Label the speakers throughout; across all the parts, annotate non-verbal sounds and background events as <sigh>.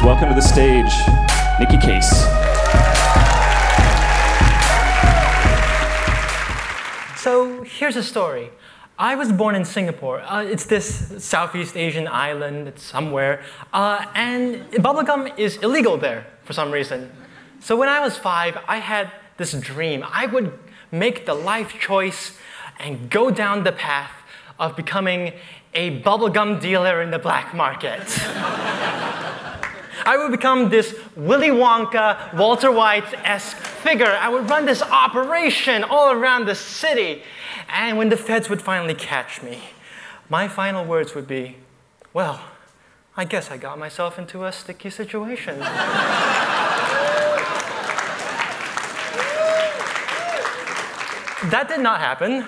Speaker 1: please welcome to the stage Nicky Case.
Speaker 2: So here's a story. I was born in Singapore. Uh, it's this Southeast Asian island, it's somewhere. Uh, and bubblegum is illegal there for some reason. So when I was five, I had this dream. I would make the life choice and go down the path of becoming a bubblegum dealer in the black market. <laughs> I would become this Willy Wonka, Walter White-esque figure. I would run this operation all around the city. And when the feds would finally catch me, my final words would be, well, I guess I got myself into a sticky situation. <laughs> that did not happen.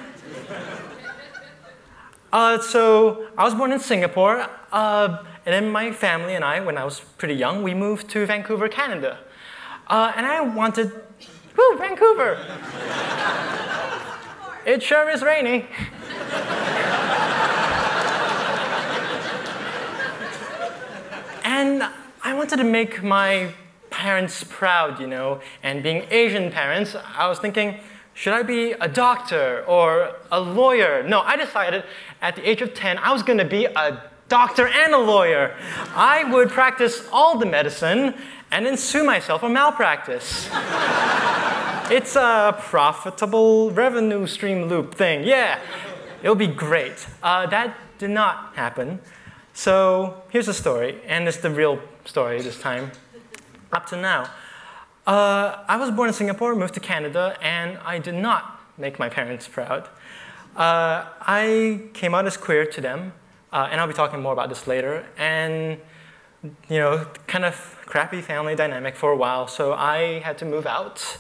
Speaker 2: Uh, so I was born in Singapore, uh, and then my family and I, when I was pretty young, we moved to Vancouver, Canada. Uh, and I wanted, whoo, Vancouver! it sure is rainy. and I wanted to make my parents proud, you know, and being Asian parents, I was thinking, should I be a doctor or a lawyer? No, I decided at the age of 10 I was going to be a doctor and a lawyer. I would practice all the medicine and then sue myself for malpractice. it's a profitable revenue stream loop thing. Yeah, it'll be great. Uh, that did not happen. So here's the story, and it's the real story this time, up to now. Uh, I was born in Singapore, moved to Canada, and I did not make my parents proud. Uh, I came out as queer to them, uh, and I'll be talking more about this later. And you know, kind of crappy family dynamic for a while, so I had to move out.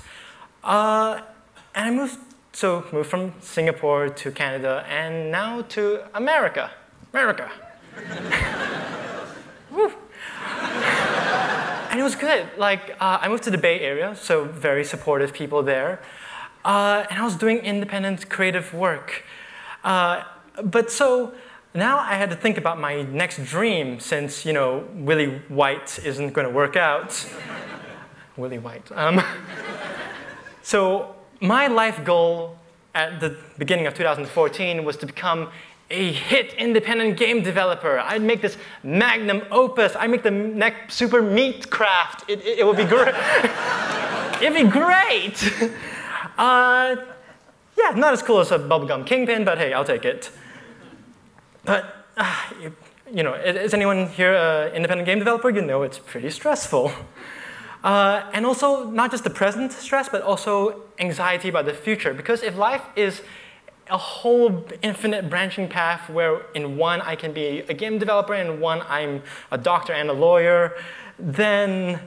Speaker 2: Uh, and I moved, so moved from Singapore to Canada, and now to America. America. <laughs> and it was good. Like, uh, I moved to the Bay Area, so very supportive people there. Uh, and I was doing independent creative work. Uh, but so now I had to think about my next dream since, you know, Willie White isn't going to work out. <laughs> Willie White. Um, <laughs> so my life goal at the beginning of 2014 was to become a hit independent game developer. I'd make this magnum opus. I'd make the next super meat craft. It, it, it would be great. <laughs> It'd be great. Uh, yeah, not as cool as a bubblegum kingpin, but hey, I'll take it. But, uh, you, you, know, is anyone here an independent game developer? You know it's pretty stressful. <laughs> Uh, and also, not just the present stress, but also anxiety about the future. Because if life is a whole infinite branching path where in one I can be a game developer, and one I'm a doctor and a lawyer, then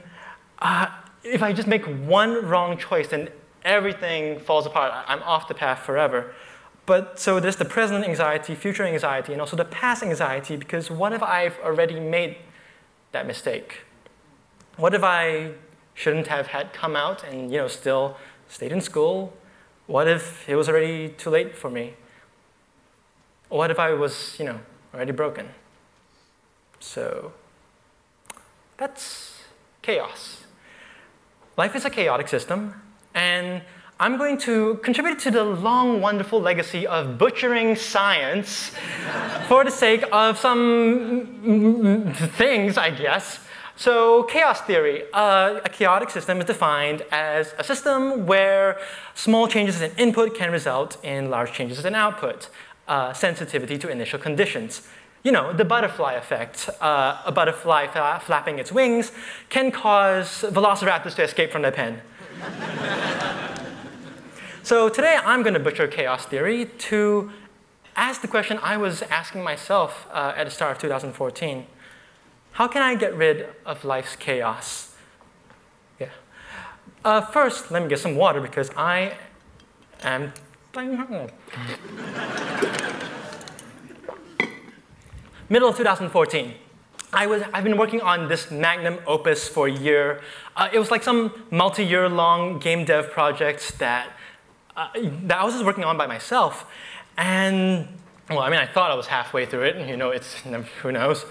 Speaker 2: uh, if I just make one wrong choice, then everything falls apart. I'm off the path forever. But so there's the present anxiety, future anxiety, and also the past anxiety because what if I've already made that mistake? What if I shouldn't have had come out and you know still stayed in school, what if it was already too late for me? What if I was, you know, already broken? So that's chaos. Life is a chaotic system, and I'm going to contribute to the long, wonderful legacy of butchering science for the sake of some things, I guess. So chaos theory, uh, a chaotic system is defined as a system where small changes in input can result in large changes in output, uh, sensitivity to initial conditions. You know, the butterfly effect. Uh, a butterfly flapping its wings can cause velociraptors to escape from their pen. So today I'm going to butcher chaos theory to ask the question I was asking myself uh, at the start of 2014. How can I get rid of life's chaos? Yeah. Uh, first, let me get some water because I am. <laughs> Middle of 2014. I was, I've been working on this magnum opus for a year. Uh, it was like some multi-year long game dev project that, uh, that I was just working on by myself. And, well, I mean, I thought I was halfway through it, and you know, it's, <laughs> who knows.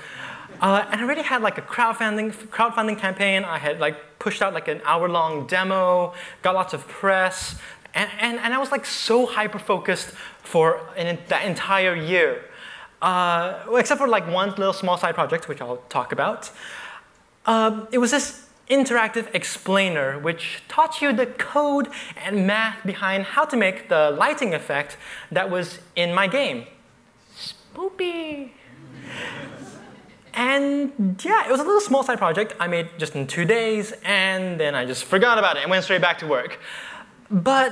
Speaker 2: Uh, and I already had like a crowdfunding, crowdfunding campaign. I had like pushed out like an hour-long demo, got lots of press, and, and, and I was like so hyper-focused for an, that entire year. Uh, except for like one little small side project, which I'll talk about. Um, it was this interactive explainer, which taught you the code and math behind how to make the lighting effect that was in my game. Spoopy. And yeah, it was a little small side project I made just in two days, and then I just forgot about it and went straight back to work. But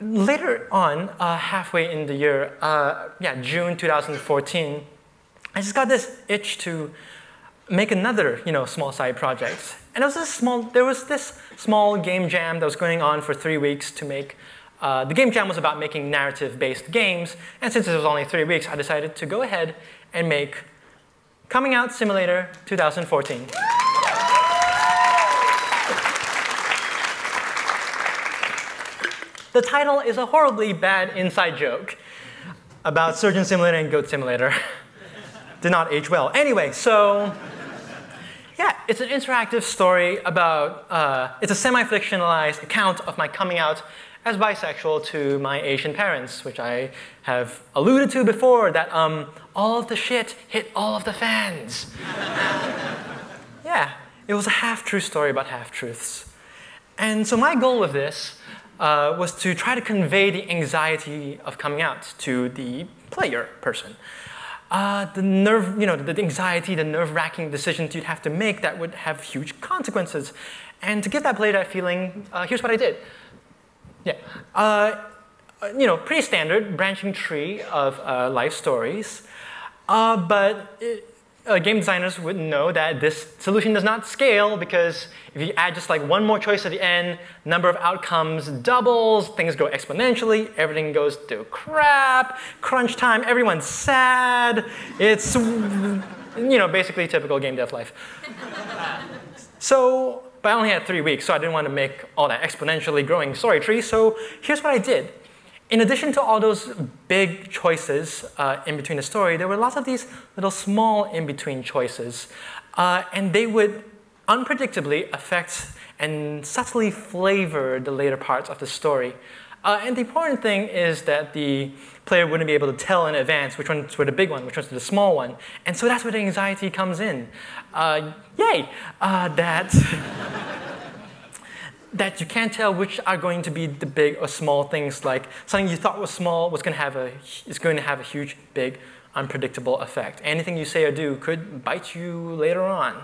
Speaker 2: later on, uh, halfway in the year, uh, yeah, June 2014, I just got this itch to make another, you know, small side project. And it was small, there was this small game jam that was going on for three weeks to make, uh, the game jam was about making narrative-based games, and since it was only three weeks, I decided to go ahead and make Coming Out Simulator 2014. The title is a horribly bad inside joke about Surgeon Simulator and Goat Simulator. <laughs> Did not age well. Anyway, so yeah, it's an interactive story about, uh, it's a semi fictionalized account of my coming out as bisexual to my Asian parents, which I have alluded to before that um, all of the shit hit all of the fans. <laughs> yeah, it was a half true story about half truths. And so my goal with this uh, was to try to convey the anxiety of coming out to the player person. Uh, the nerve, you know, the anxiety, the nerve-wracking decisions you'd have to make that would have huge consequences. And to give that player that feeling, uh, here's what I did. Yeah, uh, you know, pretty standard branching tree of uh, life stories, uh, but it, uh, game designers would know that this solution does not scale because if you add just like one more choice at the end, number of outcomes doubles, things go exponentially, everything goes to crap, crunch time, everyone's sad. It's, you know, basically typical game dev life. so, but I only had three weeks, so I didn't want to make all that exponentially growing story tree, so here's what I did. In addition to all those big choices uh, in between the story, there were lots of these little small in-between choices. Uh, and they would unpredictably affect and subtly flavor the later parts of the story. Uh, and the important thing is that the player wouldn't be able to tell in advance which ones were the big one, which ones were the small one. And so that's where the anxiety comes in. Uh, yay! Uh, that <laughs> that you can't tell which are going to be the big or small things like something you thought was small was going to have a, is going to have a huge, big, unpredictable effect. Anything you say or do could bite you later on.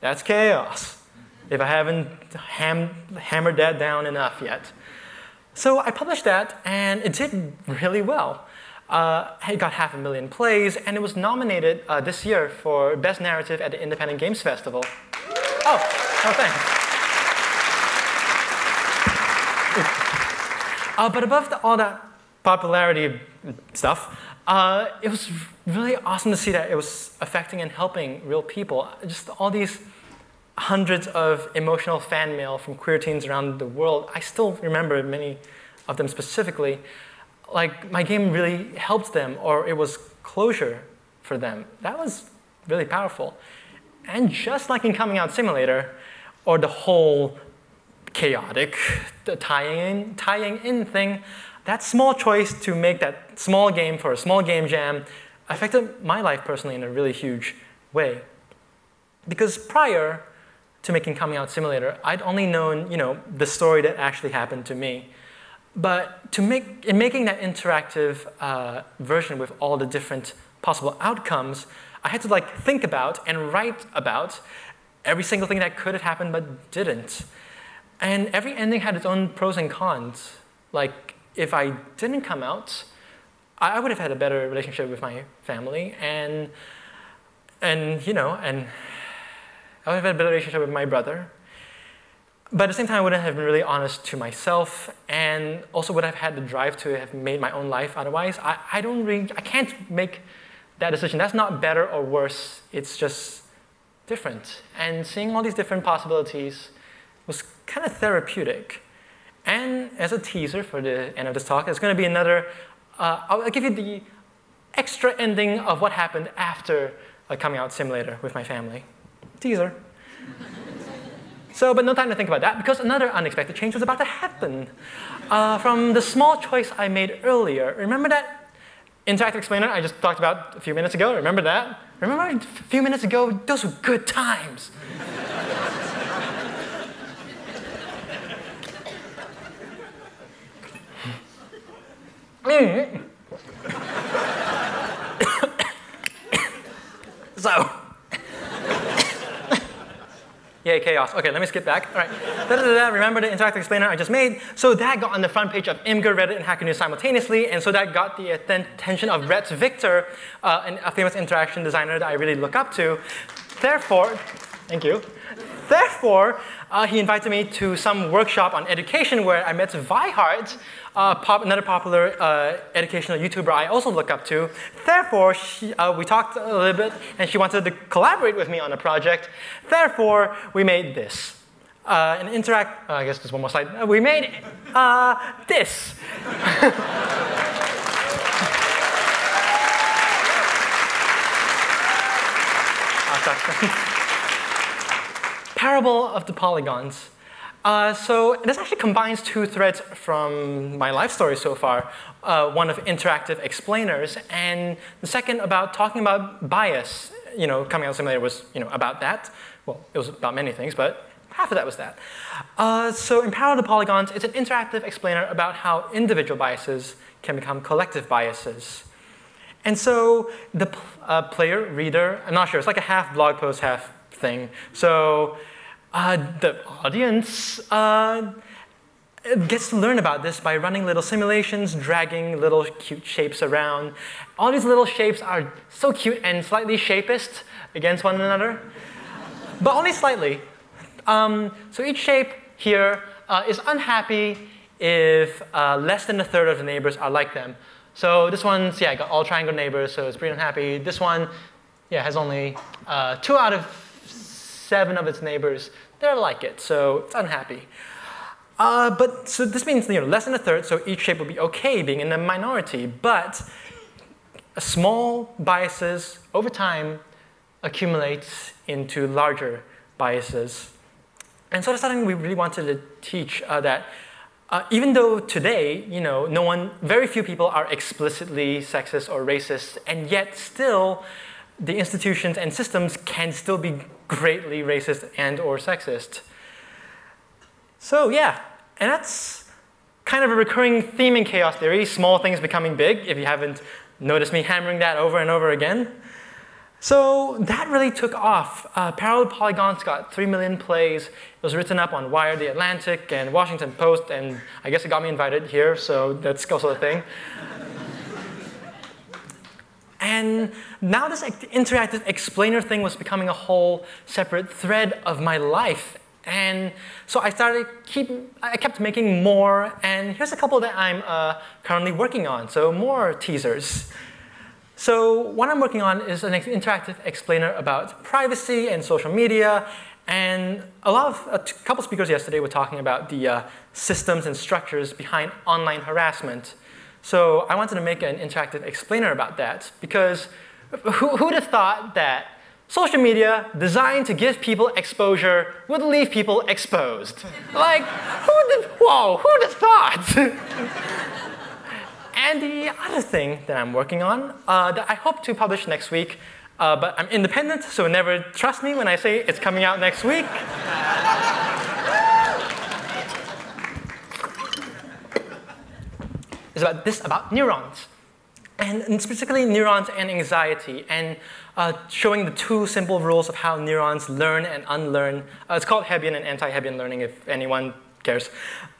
Speaker 2: That's chaos, if I haven't ham, hammered that down enough yet. So I published that, and it did really well. Uh, it got half a million plays, and it was nominated uh, this year for Best Narrative at the Independent Games Festival. Oh, oh thanks. Uh, but above the, all that popularity stuff, uh, it was really awesome to see that it was affecting and helping real people. Just all these hundreds of emotional fan mail from queer teens around the world. I still remember many of them specifically. Like, my game really helped them, or it was closure for them. That was really powerful. And just like in Coming Out Simulator, or the whole chaotic tying in, tying in thing, that small choice to make that small game for a small game jam affected my life personally in a really huge way. Because prior to making Coming Out Simulator, I'd only known you know, the story that actually happened to me. But to make, in making that interactive uh, version with all the different possible outcomes, I had to like think about and write about every single thing that could have happened but didn't. And every ending had its own pros and cons. Like, if I didn't come out, I would have had a better relationship with my family, and, and you know, and I would have had a better relationship with my brother. But at the same time, I wouldn't have been really honest to myself, and also would have had the drive to have made my own life otherwise. I, I don't really, I can't make that decision. That's not better or worse, it's just different. And seeing all these different possibilities was kind of therapeutic. And as a teaser for the end of this talk, there's going to be another, uh, I'll, give you the extra ending of what happened after a coming out simulator with my family. Teaser. <laughs> So, but no time to think about that because another unexpected change was about to happen. Uh, from the small choice I made earlier, remember that interactive explainer I just talked about a few minutes ago? Remember that? Remember a few minutes ago? Those were good times. <coughs> so, Yay, chaos. Okay, let me skip back. All right. Da, da, da, remember the interactive explainer I just made? So that got on the front page of Imgur, Reddit, and Hacker News simultaneously, and so that got the attention of Bret Victor, uh, a famous interaction designer that I really look up to. Therefore, thank you. Therefore, uh, he invited me to some workshop on education where I met Vihart, uh, pop, another popular uh, educational YouTuber I also look up to. Therefore, she, uh, we talked a little bit and she wanted to collaborate with me on a project. Therefore, we made this. Uh, an interact, uh, I guess there's one more slide. we made this. <laughs> <laughs> Parable of the Polygons. Uh, so this actually combines two threads from my life story so far. Uh, one of interactive explainers, and the second about talking about bias. You know, coming out simulator was you know about that. Well, it was about many things, but half of that was that. Uh, so Parable of the Polygons, it's an interactive explainer about how individual biases can become collective biases. And so the uh, player, reader, I'm not sure, it's like a half blog post, half thing. So uh, the audience uh, gets to learn about this by running little simulations, dragging little cute shapes around. All these little shapes are so cute and slightly shapist against one another, but only slightly. Um, so each shape here uh, is unhappy if uh, less than a third of the neighbors are like them. So this one's, yeah, got all triangle neighbors, so it's pretty unhappy. This one, yeah, has only uh, two out of seven of its neighbors they're like it, so it's unhappy. Uh, but so this means you know less than a third, so each shape will be okay being in the minority. But small biases over time accumulate into larger biases. And so that's something we really wanted to teach uh, that uh, even though today, you know, no one, very few people are explicitly sexist or racist, and yet still the institutions and systems can still be greatly racist and or sexist. So yeah, and that's kind of a recurring theme in chaos theory, small things becoming big, if you haven't noticed me hammering that over and over again. So that really took off. Uh, Parallel Polygons got 3 million plays. It was written up on Wired, The Atlantic, and Washington Post, and I guess it got me invited here, so that's also a thing. And now this interactive explainer thing was becoming a whole separate thread of my life. And so I started keep, I kept making more, and here's a couple that I'm uh, currently working on. So more teasers. So what I'm working on is an interactive explainer about privacy and social media. And a lot of, a couple speakers yesterday were talking about the uh, systems and structures behind online harassment. So I wanted to make an interactive explainer about that because who, who'd have thought that social media designed to give people exposure would leave people exposed? like, who did, whoa, who'd have thought? <laughs> and the other thing that I'm working on uh, that I hope to publish next week, uh, but I'm independent, so never trust me when I say it's coming out next week. Is about this about neurons, and, and particularly neurons and anxiety, and uh, showing the two simple rules of how neurons learn and unlearn. Uh, it's called Hebbian and anti-Hebbian learning, if anyone cares.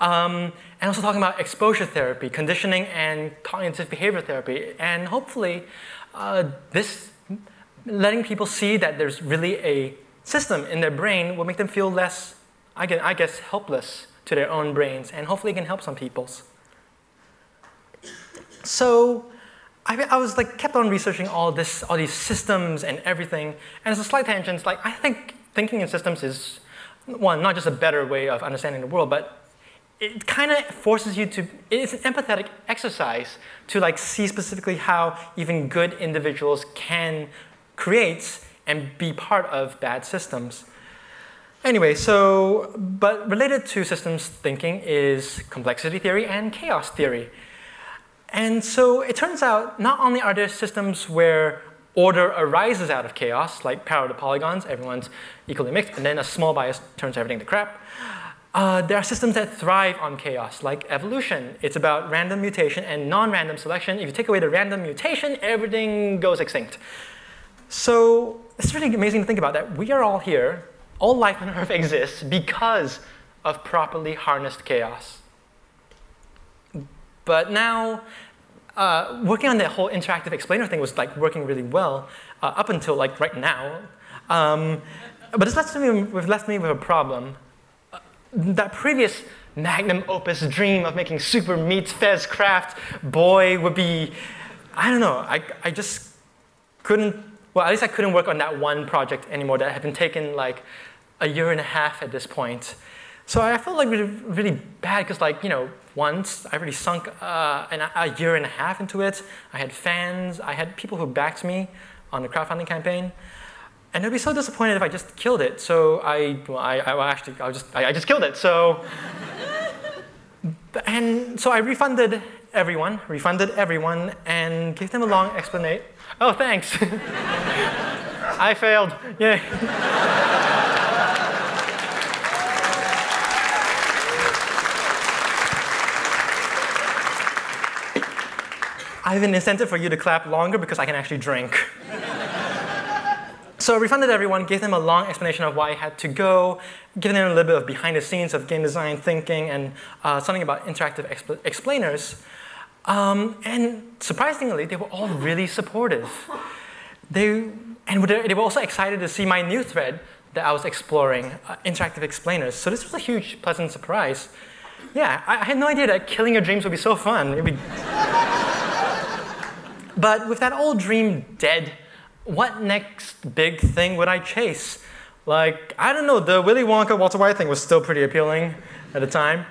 Speaker 2: Um, and also talking about exposure therapy, conditioning, and cognitive behavior therapy, and hopefully uh, this letting people see that there's really a system in their brain will make them feel less, I guess helpless to their own brains, and hopefully it can help some people's. So I, I, was like kept on researching all this, all these systems and everything. And as a slight tangent, like I think thinking in systems is one not just a better way of understanding the world, but it kind of forces you to, it's an empathetic exercise to like see specifically how even good individuals can create and be part of bad systems. Anyway, so, but related to systems thinking is complexity theory and chaos theory. And so it turns out not only are there systems where order arises out of chaos, like Parable of the Polygons, everyone's equally mixed, and then a small bias turns everything to crap. Uh, there are systems that thrive on chaos, like evolution. It's about random mutation and non-random selection. If you take away the random mutation, everything goes extinct. So it's really amazing to think about that we are all here, all life on Earth <laughs> exists because of properly harnessed chaos. But now, uh, working on that whole interactive explainer thing was like working really well uh, up until like right now. Um, but it's left me, left me with a problem that previous magnum opus dream of making super Meat fez craft boy would be, I don't know, I, I just couldn't, well, at least I couldn't work on that one project anymore that had been taken like a year and a half at this point. So I felt like really, really bad because like, you know, once I really sunk uh, an, a year and a half into it. I had fans, I had people who backed me on the crowdfunding campaign. And I'd be so disappointed if I just killed it. So I, I, I actually, I just, I, I just killed it. So, and so I refunded everyone, refunded everyone, and gave them a long explanation. Oh, thanks. <laughs> I failed. Yay. I have an incentive for you to clap longer because I can actually drink. So I refunded everyone, gave them a long explanation of why I had to go, giving them a little bit of behind the scenes of game design thinking and uh, something about interactive expl explainers. Um, and surprisingly, they were all really supportive. They, and they were also excited to see my new thread that I was exploring, uh, interactive explainers. So this was a huge, pleasant surprise. Yeah, I, I had no idea that killing your dreams would be so fun. Be... but with that old dream dead, what next big thing would I chase? Like, I don't know, the Willy Wonka, Walter White thing was still pretty appealing at the time.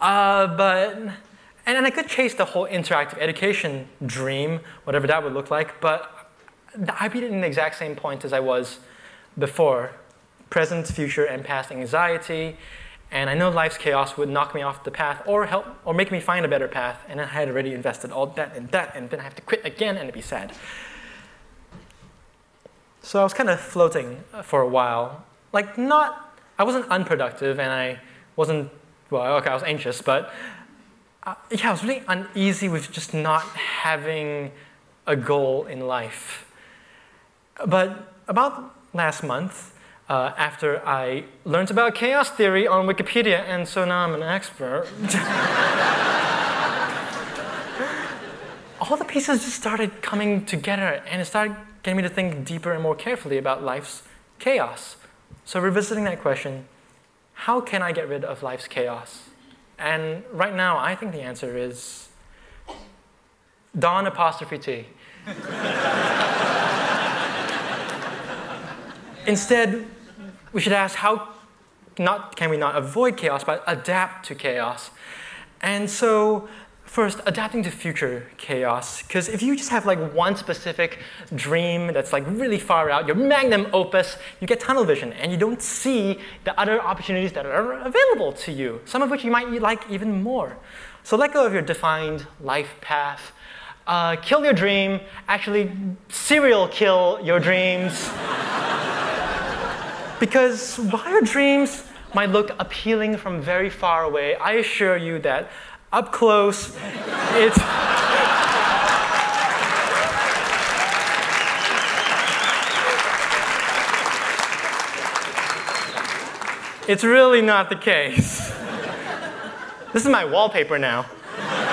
Speaker 2: Uh, but, and, and I could chase the whole interactive education dream, whatever that would look like, but I'd be in the exact same point as I was before present, future, and past anxiety. And I know life's chaos would knock me off the path or help or make me find a better path. And I had already invested all that and that, and then I have to quit again and it'd be sad. So I was kind of floating for a while. Like, not, I wasn't unproductive and I wasn't, well, okay, I was anxious, but uh, yeah, I was really uneasy with just not having a goal in life. But about last month, uh, after I learned about chaos theory on Wikipedia, and so now I'm an expert, <laughs> all the pieces just started coming together and it started getting me to think deeper and more carefully about life's chaos. So, revisiting that question, how can I get rid of life's chaos? And right now, I think the answer is Dawn apostrophe T. <laughs> Instead, we should ask how not can we not avoid chaos, but adapt to chaos. And so First, adapting to future chaos. Because if you just have like one specific dream that's like really far out, your magnum opus, you get tunnel vision and you don't see the other opportunities that are available to you, some of which you might like even more. So let go of your defined life path. Uh, kill your dream, actually serial kill your dreams. <laughs> because while your dreams might look appealing from very far away, I assure you that up close. It's. It's really not the case. This is my wallpaper now.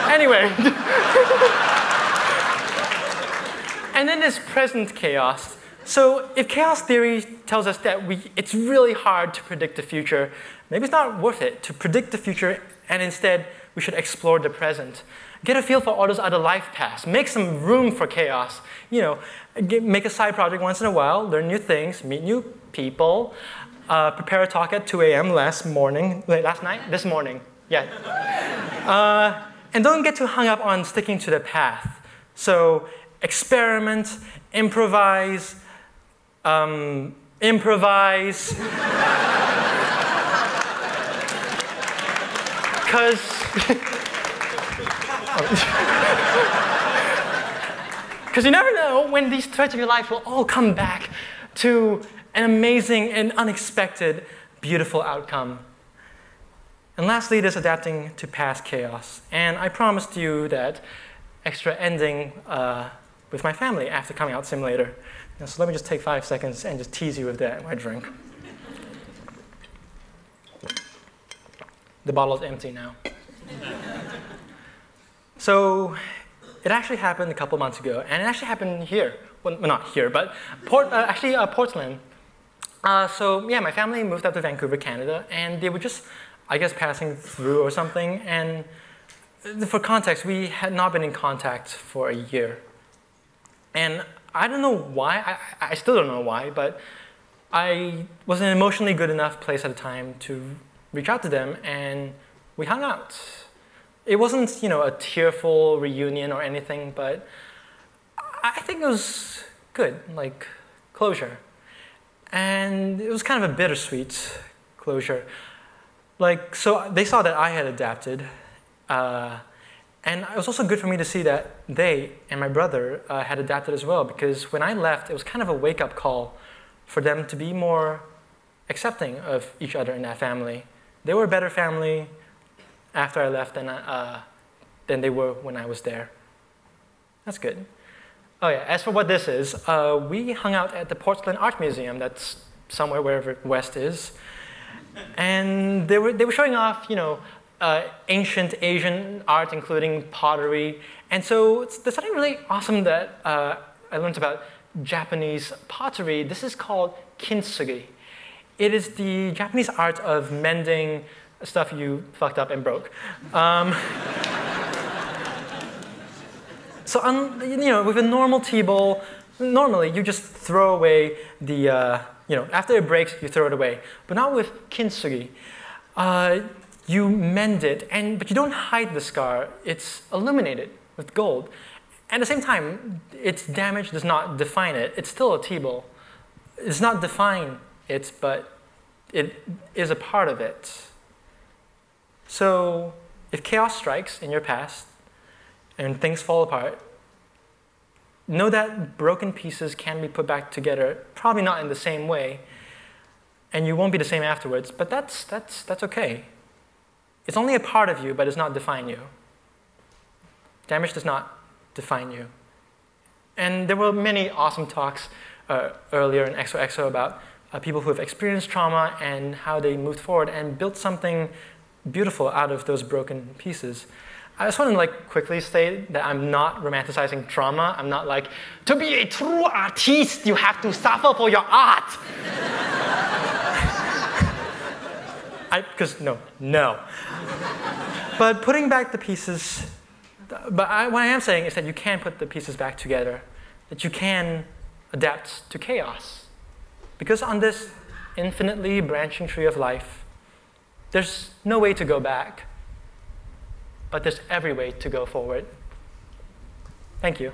Speaker 2: Anyway. <laughs> and in this present chaos. So if chaos theory tells us that we, it's really hard to predict the future, maybe it's not worth it to predict the future and instead we should explore the present. Get a feel for all those other life paths. Make some room for chaos. You know, get, make a side project once in a while, learn new things, meet new people. Uh, prepare a talk at 2 a.m. last morning, last night, this morning. Yeah. <laughs> Uh, and don't get too hung up on sticking to the path. So experiment, improvise, um, improvise. Because. Because <laughs> you never know when these threads of your life will all come back to an amazing and unexpected, beautiful outcome. And lastly, there's adapting to past chaos. And I promised you that extra ending uh, with my family after coming out simulator. Now, so let me just take five seconds and just tease you with that my drink. The bottle is empty now. so it actually happened a couple months ago, and it actually happened here. Well, not here, but Port, uh, actually uh, Portland. Uh, so yeah, my family moved up to Vancouver, Canada, and they were just, I guess, passing through or something. And for context, we had not been in contact for a year. And I don't know why, I, I still don't know why, but I was an emotionally good enough place at the time to reach out to them, and we hung out it wasn't, you know, a tearful reunion or anything, but I think it was good, like closure. And it was kind of a bittersweet closure. Like, so they saw that I had adapted. Uh, and it was also good for me to see that they and my brother uh, had adapted as well, because when I left, it was kind of a wake up call for them to be more accepting of each other in that family. They were a better family, after I left than, uh, than they were when I was there. That's good. Oh yeah, as for what this is, uh, we hung out at the Portland Art Museum that's somewhere wherever West is. And they were, they were showing off, you know, uh, ancient Asian art, including pottery. And so there's something really awesome that uh, I learned about Japanese pottery. This is called kintsugi. It is the Japanese art of mending stuff you fucked up and broke. Um, <laughs> so, you know, with a normal tea bowl, normally you just throw away the, uh, you know, after it breaks, you throw it away. But not with kintsugi. Uh, you mend it, and, but you don't hide the scar. It's illuminated with gold. At the same time, its damage does not define it. It's still a tea bowl. It's not define it, but it is a part of it. So if chaos strikes in your past and things fall apart, know that broken pieces can be put back together, probably not in the same way, and you won't be the same afterwards, but that's, that's, that's okay. It's only a part of you, but it does not define you. Damage does not define you. And there were many awesome talks uh, earlier in XOXO about uh, people who have experienced trauma and how they moved forward and built something beautiful out of those broken pieces. I just want to like quickly state that I'm not romanticizing trauma. I'm not like, to be a true artist, you have to suffer for your art. <laughs> Because no, no. but putting back the pieces, but I, what I am saying is that you can put the pieces back together, that you can adapt to chaos. Because on this infinitely branching tree of life, there's no way to go back, but there's every way to go forward. Thank you.